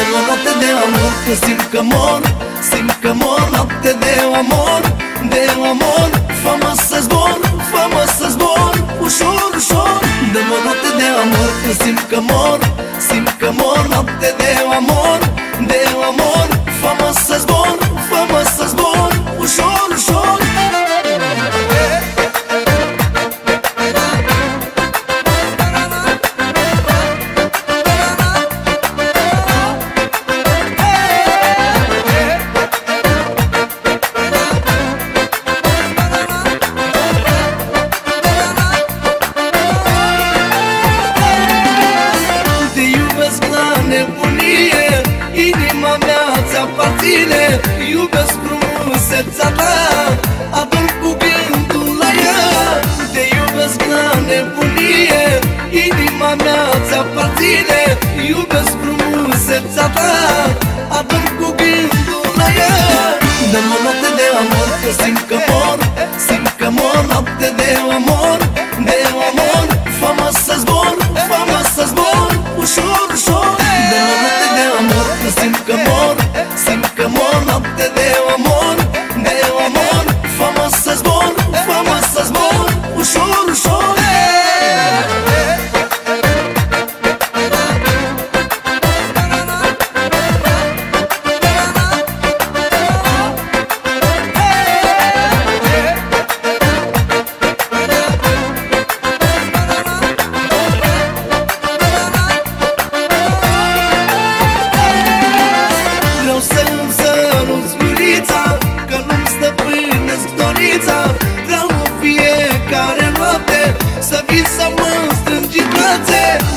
Dă-mi o noapte de amor Că simt că mor Simt că mor Noapte de amor De amor Fă-mă să zbor Fă-mă să zbor Ușor, ușor. Dă-mi o noapte de amor Că simt că mor Simt că mor Noapte de amor De amor ți-aparține Iubesc frumusețea ta. Ador cu gândul la ea Te iubesc la nebunie. Inima mea ți-aparține Iubesc frumusețea ta. Ador cu gândul la ea. Dă-mă noapte de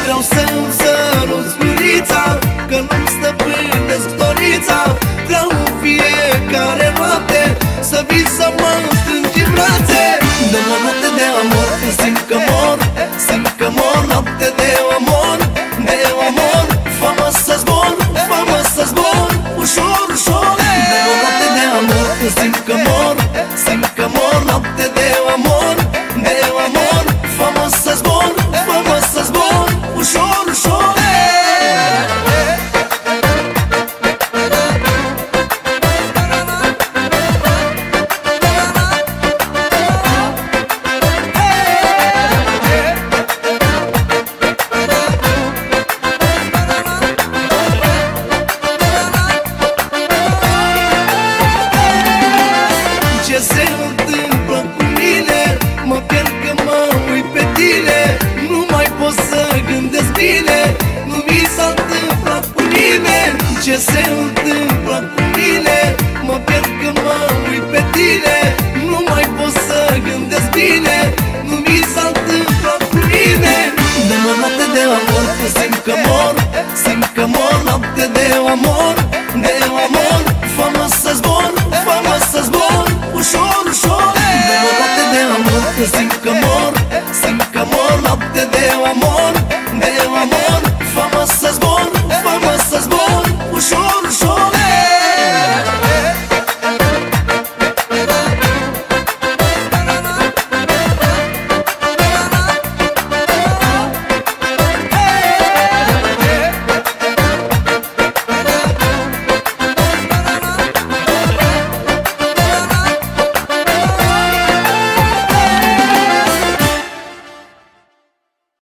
Vreau să-mi săruți viurița Că nu-mi stăpânesc dorița. Vreau în fiecare noapte Să vii să mă strângi în brațe. Dă-mă noapte de amor Că simt că mor Simt că mor. Noapte de amor De amor Fă-mă să zbor Fă-mă să zbor. Ușor, ușor. Dă-mă noapte de amor Că simt că mor Simt ce se întâmplă cu mine Mă pierd când mă uit pe tine. Nu mai pot să gândesc bine. Nu mi s-a întâmplat cu mine. De mă noapte de amor Că simt că mor. Simt că mor noapte de amor. De amor Fă-mă să zbor Fă-mă să zbor. Ușor, ușor. De mă noapte de amor Că simt că mor. Simt că mor noapte de amor.